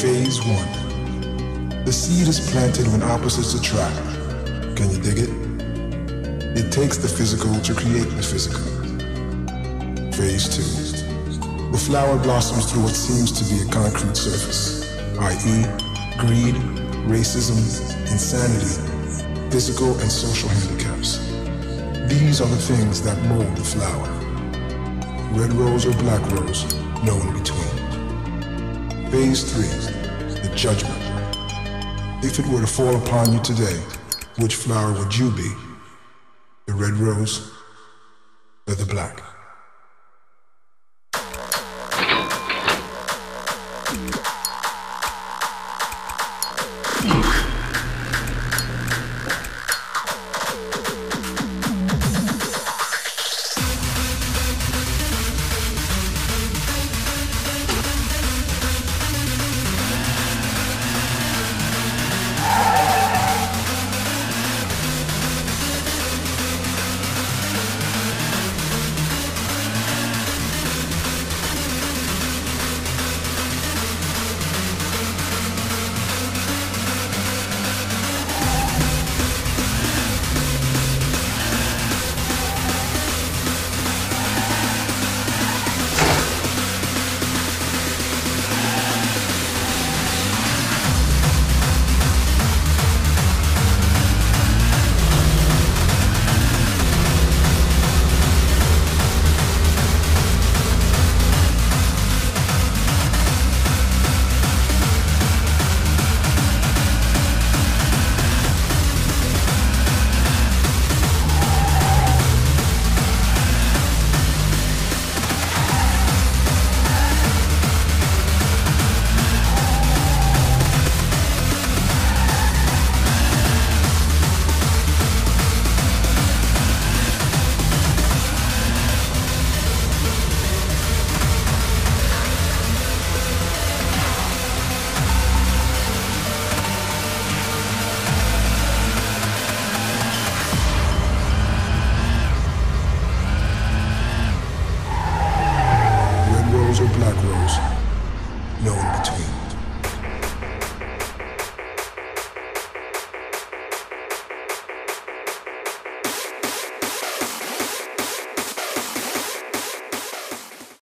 Phase 1. The seed is planted when opposites attract. Can you dig it? It takes the physical to create the physical. Phase 2. The flower blossoms through what seems to be a concrete surface, i.e., greed, racism, insanity, physical and social handicaps. These are the things that mold the flower. Red rose or black rose, no in between. Phase 3. The judgment. If it were to fall upon you today, which flower would you be? The red rose or the black?